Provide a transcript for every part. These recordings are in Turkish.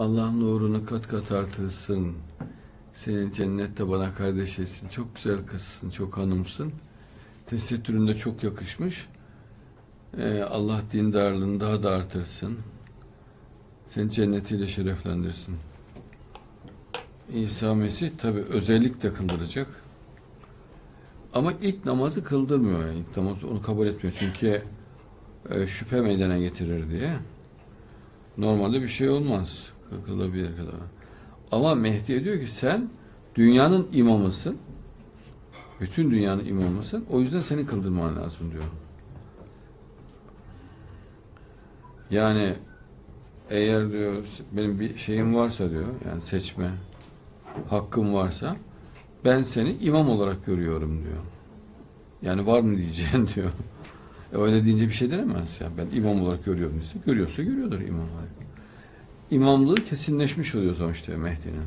Allah'ın nurunu kat kat artırsın. Senin cennette bana kardeş etsin. Çok güzel kızsın, çok hanımsın. Tesettüründe çok yakışmış. Ee, Allah dindarlığını daha da artırsın. Seni cennetiyle şereflendirsin. İsa Mesih tabi özellikle kıldıracak. Ama ilk namazı kıldırmıyor. Yani. İlk namazı onu kabul etmiyor. Çünkü e, şüphe meydana getirir diye. Normalde bir şey olmaz. Kılabilir kadar. Ama Mehdi diyor ki sen dünyanın imamısın. Bütün dünyanın imamısın. O yüzden seni kıldırman lazım diyor. Yani eğer diyor benim bir şeyim varsa diyor yani seçme hakkım varsa ben seni imam olarak görüyorum diyor. Yani var mı diyeceğin diyor. E öyle deyince bir şey denemez. Yani ben imam olarak görüyorum diyse görüyorsa görüyordur imam olarak. İmamlığı kesinleşmiş oluyor sonuçta Mehdi'nin.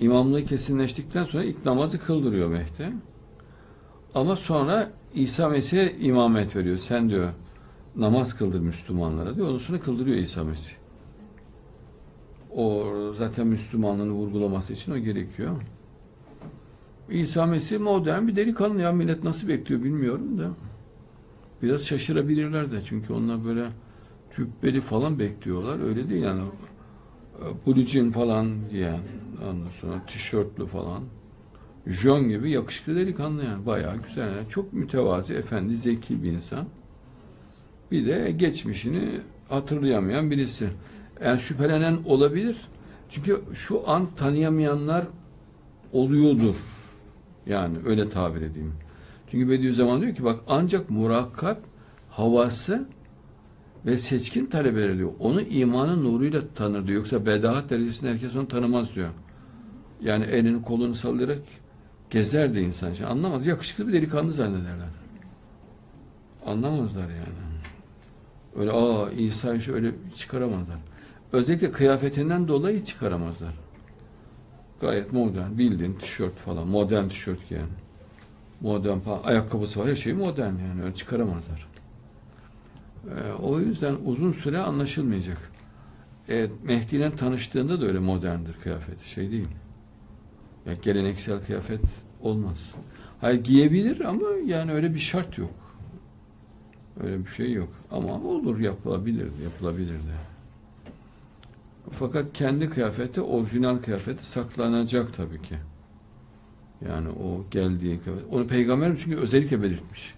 İmamlığı kesinleştikten sonra ilk namazı kıldırıyor Mehdi. Ama sonra İsa Mesih'e imamet veriyor. Sen diyor namaz kıldır Müslümanlara diyor. Ondan sonra kıldırıyor İsa Mesih. O zaten Müslümanlığını vurgulaması için o gerekiyor. İsa Mesih modern bir delikanlı ya millet nasıl bekliyor bilmiyorum da. Biraz şaşırabilirler de çünkü onlar böyle cübbeli falan bekliyorlar. Öyle değil yani. Blue jean falan giyen, ondan sonra tişörtlü falan. Jön gibi yakışıklı delikanlı yani. Bayağı güzel. Yani. Çok mütevazi, efendi, zeki bir insan. Bir de geçmişini hatırlayamayan birisi. Yani şüphelenen olabilir. Çünkü şu an tanıyamayanlar oluyordur. Yani öyle tabir edeyim. Çünkü Bediüzzaman diyor ki bak ancak murakkab havası ve seçkin talebeleri diyor. Onu imanın nuruyla tanır diyor. Yoksa bedahat derecesinde herkes onu tanımaz diyor. Yani elini kolunu sallayarak gezer de insan. Şimdi anlamaz. Yakışıklı bir delikanlı zannederler. Anlamazlar yani. Öyle aa İsa'yı şöyle çıkaramazlar. Özellikle kıyafetinden dolayı çıkaramazlar. Gayet modern. Bildiğin tişört falan. Modern tişört giyen. Modern. Ayakkabısı var. Her şey modern yani. Öyle çıkaramazlar. Ee, o yüzden uzun süre anlaşılmayacak. Evet, Mehdi ile tanıştığında da öyle moderndir kıyafet. Şey değil. Ya geleneksel kıyafet olmaz. Hayır giyebilir ama yani öyle bir şart yok. Öyle bir şey yok. Ama olur yapılabilir, yapılabilir de. Fakat kendi kıyafeti, orijinal kıyafeti saklanacak tabii ki. Yani o geldiği kıyafet. Onu peygamber çünkü özellikle belirtmiş.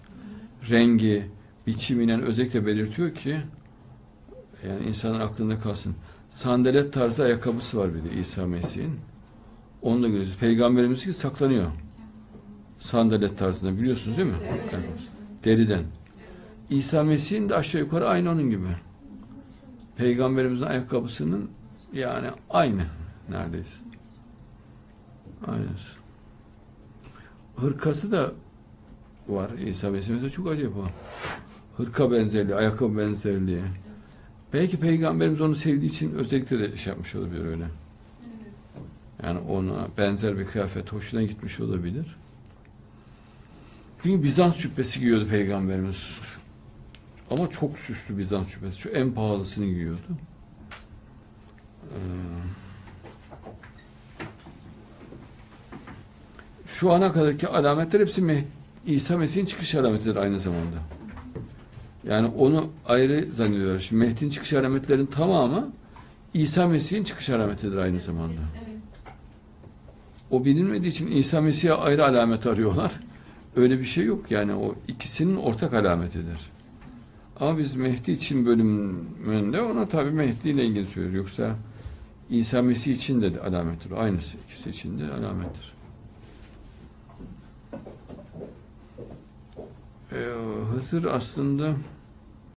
Rengi, biçimiyle özellikle belirtiyor ki yani insanın aklında kalsın. Sandalet tarzı ayakkabısı var bir de İsa Mesih'in. Onu da görüyoruz. Peygamberimiz ki saklanıyor. Sandalet tarzında biliyorsunuz değil mi? Evet. Deriden. İsa Mesih'in de aşağı yukarı aynı onun gibi. Peygamberimizin ayakkabısının yani aynı neredeyse. Aynısı. Hırkası da var İsa Mesih'e çok acayip o. Hırka benzerliği, ayakkabı benzerliği. Belki Peygamberimiz onu sevdiği için özellikle de şey yapmış olabilir öyle. Yani ona benzer bir kıyafet hoşuna gitmiş olabilir. Çünkü Bizans cübbesi giyiyordu Peygamberimiz. Ama çok süslü Bizans cübbesi. Şu en pahalısını giyiyordu. Ee, şu ana kadarki alametler hepsi Meh İsa Mesih'in çıkış alametidir aynı zamanda. Yani onu ayrı zannediyorlar. Şimdi Mehdi'nin çıkış alametlerinin tamamı İsa Mesih'in çıkış alametidir aynı zamanda. O bilinmediği için İsa Mesih'e ayrı alamet arıyorlar. Öyle bir şey yok. Yani o ikisinin ortak alametidir. Ama biz Mehdi için bölümünde ona tabi Mehdi ile ilgili söylüyor. Yoksa İsa Mesih için de alamettir. Aynısı. ikisi için de alamettir. Hızır aslında